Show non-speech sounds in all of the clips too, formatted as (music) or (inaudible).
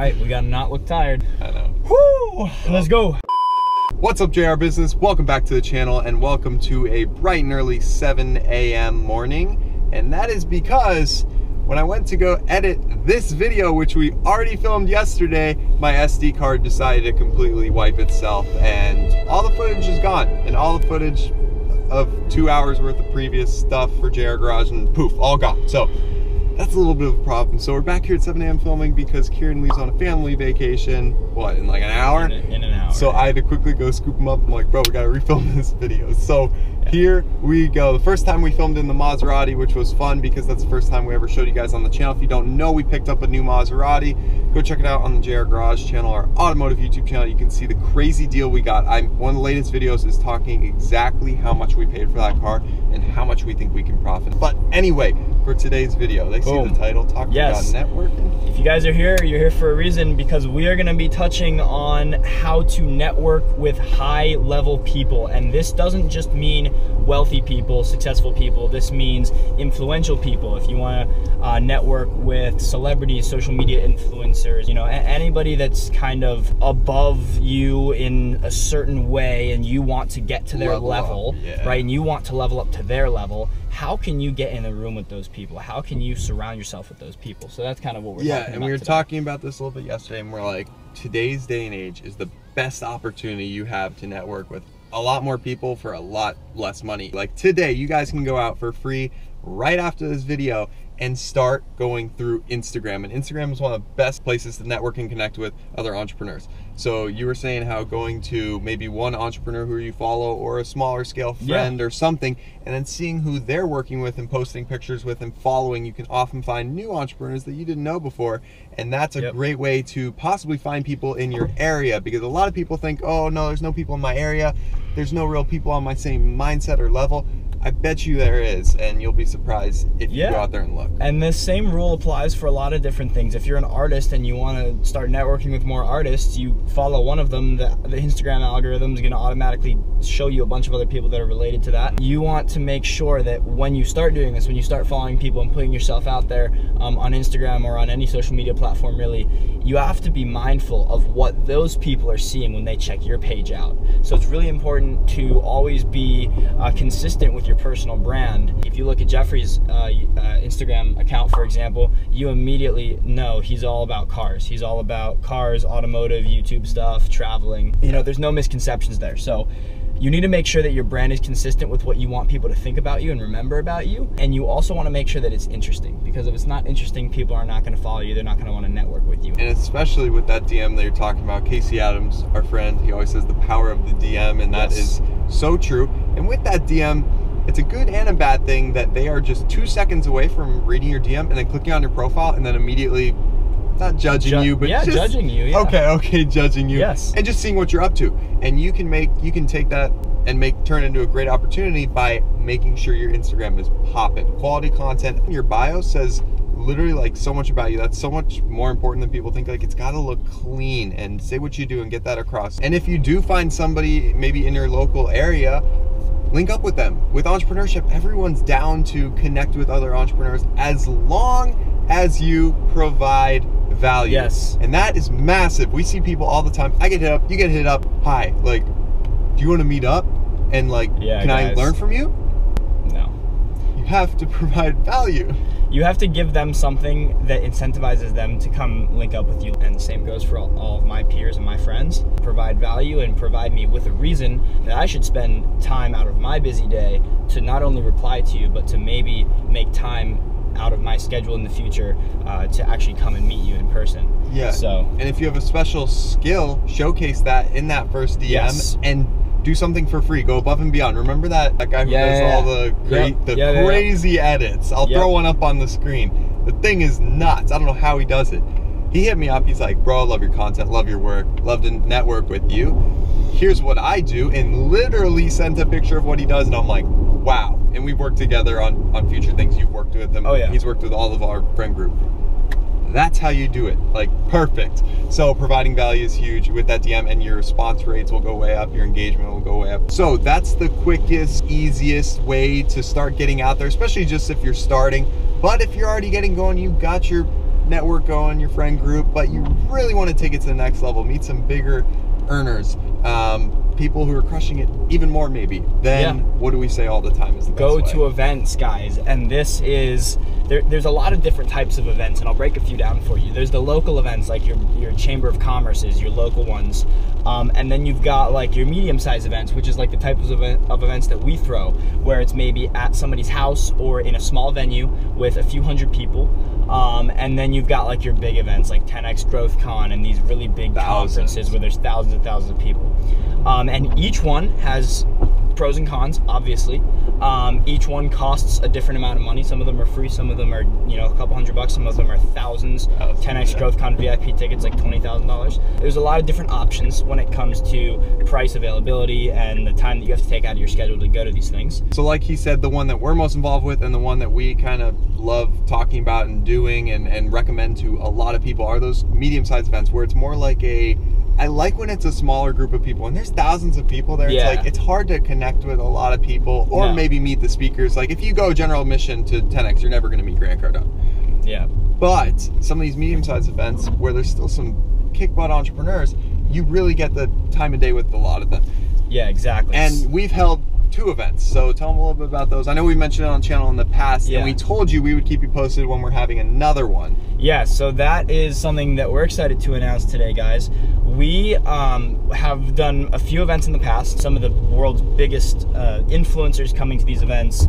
right, we gotta not look tired. I know. Woo! Let's go. What's up, JR Business? Welcome back to the channel and welcome to a bright and early 7 a.m. morning. And that is because when I went to go edit this video, which we already filmed yesterday, my SD card decided to completely wipe itself and all the footage is gone. And all the footage of two hours worth of previous stuff for JR Garage and poof, all gone. So that's a little bit of a problem. So we're back here at 7 a.m. filming because Kieran leaves on a family vacation, what, in like an hour? In, a, in an hour. So I had to quickly go scoop him up. I'm like, bro, we gotta refilm (laughs) this video. So here we go. The first time we filmed in the Maserati, which was fun because that's the first time we ever showed you guys on the channel. If you don't know, we picked up a new Maserati. Go check it out on the JR Garage channel, our automotive YouTube channel. You can see the crazy deal we got. I'm one of the latest videos is talking exactly how much we paid for that car and how much we think we can profit. But anyway, for today's video, they see the title, talking Yes. about networking. If you guys are here, you're here for a reason because we are going to be touching on how to network with high level people. And this doesn't just mean wealthy people, successful people. This means influential people. If you want to uh, network with celebrities, social media influencers, you know, anybody that's kind of above you in a certain way and you want to get to their Level level, yeah. right? And you want to level up to their level. How can you get in a room with those people? How can you surround yourself with those people? So that's kind of what we're yeah and we were today. talking about this a little bit yesterday and we're like today's day and age is the best opportunity you have to network with a lot more people for a lot less money like today you guys can go out for free right after this video and start going through Instagram. And Instagram is one of the best places to network and connect with other entrepreneurs. So you were saying how going to maybe one entrepreneur who you follow or a smaller scale Yeah. friend or something, and then seeing who they're working with and posting pictures with and following, you can often find new entrepreneurs that you didn't know before. And that's a Yep. great way to possibly find people in your area because a lot of people think, oh no, there's no people in my area. There's no real people on my same mindset or level. I bet you there is, and you'll be surprised if you go out there and look. And this same rule applies for a lot of different things. If you're an artist and you want to start networking with more artists, you follow one of them, the, the Instagram algorithm is going to automatically show you a bunch of other people that are related to that. You want to make sure that when you start doing this, when you start following people and putting yourself out there um, on Instagram or on any social media platform, really, you have to be mindful of what those people are seeing when they check your page out. So it's really important to always be uh, consistent with your personal brand. If you look at Jeffrey's uh, uh, Instagram account, for example, you immediately know he's all about cars. He's all about cars, automotive, YouTube stuff, traveling. You know, there's no misconceptions there. So you need to make sure that your brand is consistent with what you want people to think about you and remember about you. And you also want to make sure that it's interesting because if it's not interesting, people are not going to follow you. They're not going to want to network with you. And especially with that DM that you're talking about, Casey Adams, our friend, he always says the power of the DM, and that is Yes. so true. And with that DM, it's a good and a bad thing that they are just two seconds away from reading your DM and then clicking on your profile and then immediately not judging Ju- you, but yeah, just, judging you, yeah. Okay, okay, judging you. Yes. And just seeing what you're up to. And you can make you can take that and make turn into a great opportunity by making sure your Instagram is popping. Quality content. Your bio says literally like so much about you. That's so much more important than people think. Like it's got to look clean and say what you do and get that across. And if you do find somebody maybe in your local area, link up with them. With entrepreneurship, everyone's down to connect with other entrepreneurs as long as you provide value. Yes. And that is massive. We see people all the time. I get hit up, you get hit up. Hi, like, do you want to meet up? And like, Yeah, can I learn from you? No. You have to (laughs) provide value. You have to give them something that incentivizes them to come link up with you and the same goes for all, all of my peers and my friends provide value and provide me with a reason that i should spend time out of my busy day to not only reply to you but to maybe make time out of my schedule in the future uh, to actually come and meet you in person Yeah. so And if you have a special skill, showcase that in that first DM Yes. and do something for free. Go above and beyond. Remember that that guy who Yeah, does yeah, all the great, the Yeah, yeah. crazy edits. I'll throw one up on the screen. The thing is nuts. I don't know how he does it. He hit me up. He's like, "Bro, I love your content. Love your work. Love to network with you. Here's what I do," and literally sent a picture of what he does, and I'm like, "Wow." And we've worked together on on future things. You've worked with him. Oh, yeah. He's worked with all of our friend group. That's how you do it. Like perfect. So providing value is huge with that DM and your response rates will go way up, your engagement will go way up. So that's the quickest, easiest way to start getting out there, especially just if you're starting. But if you're already getting going, you got your network going, your friend group, but you really want to take it to the next level, meet some bigger earners, um, people who are crushing it even more maybe, then Yeah. what do we say all the time is the go to events guys and this is there, there's a lot of different types of events and i'll break a few down for you. There's the local events like your your chamber of commerce's your local ones. Um, and then you've got like your medium-sized events which is like the types of, of events that we throw where it's maybe at somebody's house or in a small venue with a few hundred people. Um, and then you've got like your big events like 10x growth con and these really big Thousands. conferences where there's thousands and thousands of people. Um, and each one has pros and cons, obviously. Um, each one costs a different amount of money. Some of them are free, some of them are, you know, a couple hundred bucks, some of them are thousands. Thousands, 10x yeah. GrowthCon VIP tickets like $20,000. There's a lot of different options when it comes to price availability and the time that you have to take out of your schedule to go to these things. So, like he said, the one that we're most involved with and the one that we kind of love talking about and doing and, and recommend to a lot of people are those medium sized events where it's more like a. I like when it's a smaller group of people and there's thousands of people there. Yeah. It's like it's hard to connect with a lot of people or No. maybe meet the speakers. Like if you go general admission to 10x, you're never going to meet Grant Cardone. Yeah. But some of these medium sized events where there's still some kick butt entrepreneurs, you really get the time of day with a lot of them. Yeah, exactly. And we've held two events. So tell them a little bit about those. I know we mentioned it on channel in the past, Yeah. and we told you we would keep you posted when we're having another one. Yeah, so that is something that we're excited to announce today, guys. We um, have done a few events in the past. Some of the world's biggest uh, influencers coming to these events.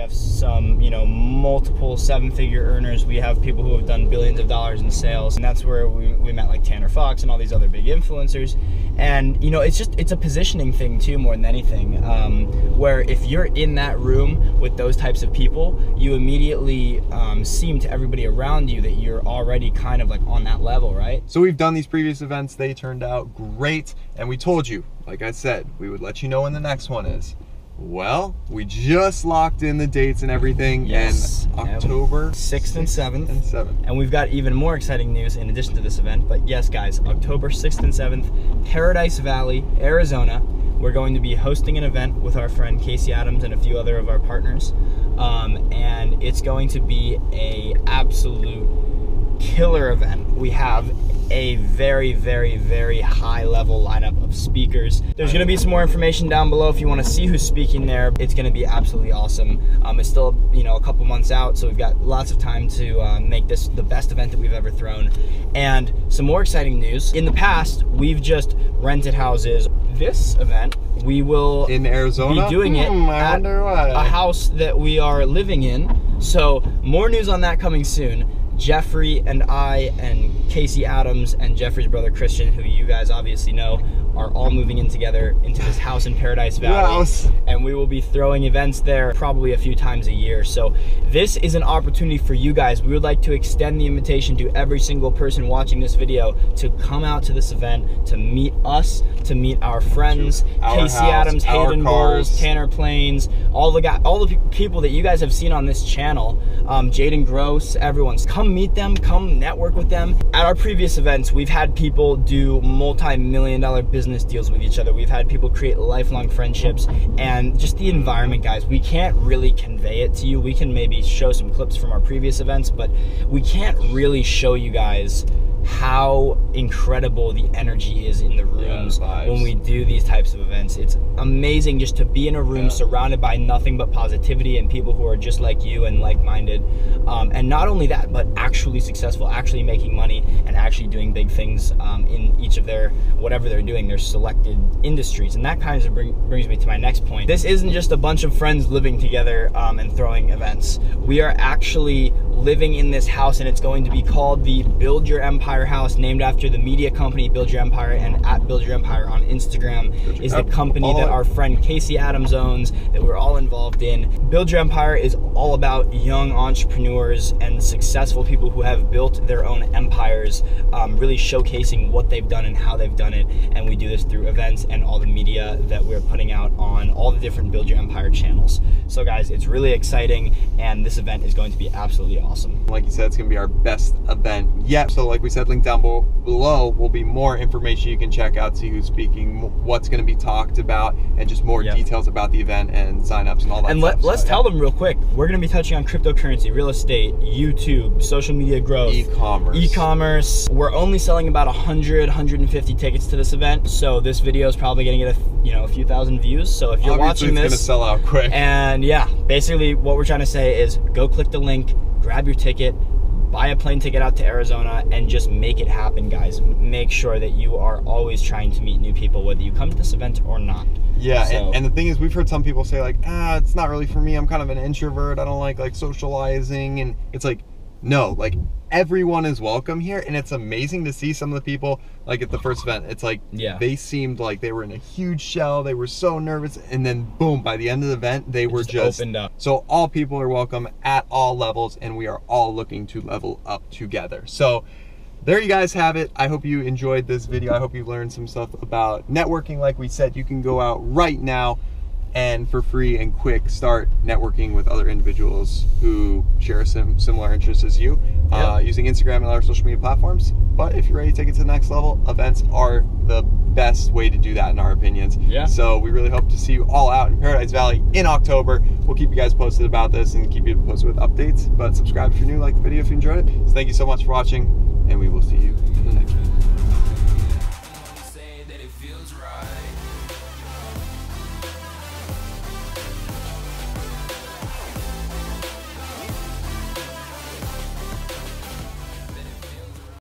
Have some, you know, multiple seven-figure earners. We have people who have done billions of dollars in sales, and that's where we, we met like Tanner Fox and all these other big influencers. And you know, it's just it's a positioning thing too, more than anything. Um, where if you're in that room with those types of people, you immediately um, seem to everybody around you that you're already kind of like on that level, right? So we've done these previous events, they turned out great, and we told you, like I said, we would let you know when the next one is. Well, we just locked in the dates and everything, Yes. and October Sixth and seventh. and 7th. And we've got even more exciting news in addition to this event. But yes, guys, October 6th and 7th, Paradise Valley, Arizona. We're going to be hosting an event with our friend Casey Adams and a few other of our partners. Um, and it's going to be a absolute killer event. We have a very, very, very high level lineup of speakers. There's going to be some more information down below if you want to see who's speaking there. It's going to be absolutely awesome. Um, it's still, you know, a couple months out, so we've got lots of time to uh, make this the best event that we've ever thrown. And some more exciting news. In the past, we've just rented houses. This event, we will In Arizona? be doing it Hmm, at a house that we are living in. So more news on that coming soon. Jeffrey and I and Casey Adams and Jeffrey's brother Christian, who you guys obviously know, are all moving in together into this house in Paradise Valley. House. And we will be throwing events there probably a few times a year. So this is an opportunity for you guys. We would like to extend the invitation to every single person watching this video to come out to this event, to meet us, to meet our friends, Our Casey house, Adams, Hayden. Bowles, Tanner Planes, all the guy, all the pe- people that you guys have seen on this channel, um, Jaden Gross, everyone's come meet them, come network with them. At our previous events, we've had people do multi-million dollar business deals with each other. We've had people create lifelong friendships, and just the environment, guys. We can't really convey it to you. We can maybe show some clips from our previous events, but we can't really show you guys how incredible the energy is in the rooms vibes. when we do these types of events. It's amazing just to be in a room Yeah. surrounded by nothing but positivity and people who are just like you and like-minded. Um, and not only that, but actually successful, actually making money and actually doing big things um, in each of their whatever they're doing, their selected industries. And that kind of bring, brings me to my next point. This isn't just a bunch of friends living together um, and throwing events. We are actually living in this house, and it's going to be called the Build Your Empire House, named after the media company Build Your Empire, and at Build Your Empire on Instagram is the company that our friend Casey Adams owns, that we're all involved in. Build Your Empire is all about young entrepreneurs and successful people who have built their own empires, um, really showcasing what they've done and how they've done it. And we do this through events and all the media that we're putting out on all the different Build Your Empire channels. So, guys, it's really exciting, and this event is going to be absolutely awesome. Awesome. Like you said, it's gonna be our best event yet. So, like we said, link down below will be more information you can check out. See who's speaking, what's gonna be talked about, and just more Yep. details about the event and signups and all that. And stuff. let, let's So, tell yeah. them real quick. We're going to be touching on cryptocurrency, real estate, YouTube, social media growth, e-commerce. e-commerce. We're only selling about 100, 150 tickets to this event, so this video is probably to get a you know a few thousand views. So if you're Obviously, watching this, it's gonna sell out quick. and yeah, basically what we're trying to say is go click the link, grab your ticket, buy a plane ticket out to Arizona, and just make it happen, guys. Make sure that you are always trying to meet new people, whether you come to this event or not. Yeah, So- and, and the thing is, we've heard some people say like, ah, it's not really for me. I'm kind of an introvert. I don't like like socializing, and it's like, no, like everyone is welcome here, and it's amazing to see some of the people like at the first event. It's like, Yeah. they seemed like they were in a huge shell. They were so nervous, and then boom, by the end of the event, they were just just opened up. So all people are welcome at all levels, and we are all looking to level up together. So there you guys have it. I hope you enjoyed this video. I hope you learned some stuff about networking. Like we said, you can go out right now and for free and quick start networking with other individuals who share some similar interests as you uh, using Instagram and other social media platforms. But if you're ready to take it to the next level, events are the best way to do that in our opinions. Yeah. So we really hope to see you all out in Paradise Valley in October. We'll keep you guys posted about this and keep you posted with updates. But subscribe if you're new, like the video if you enjoyed it. So thank you so much for watching, and we will see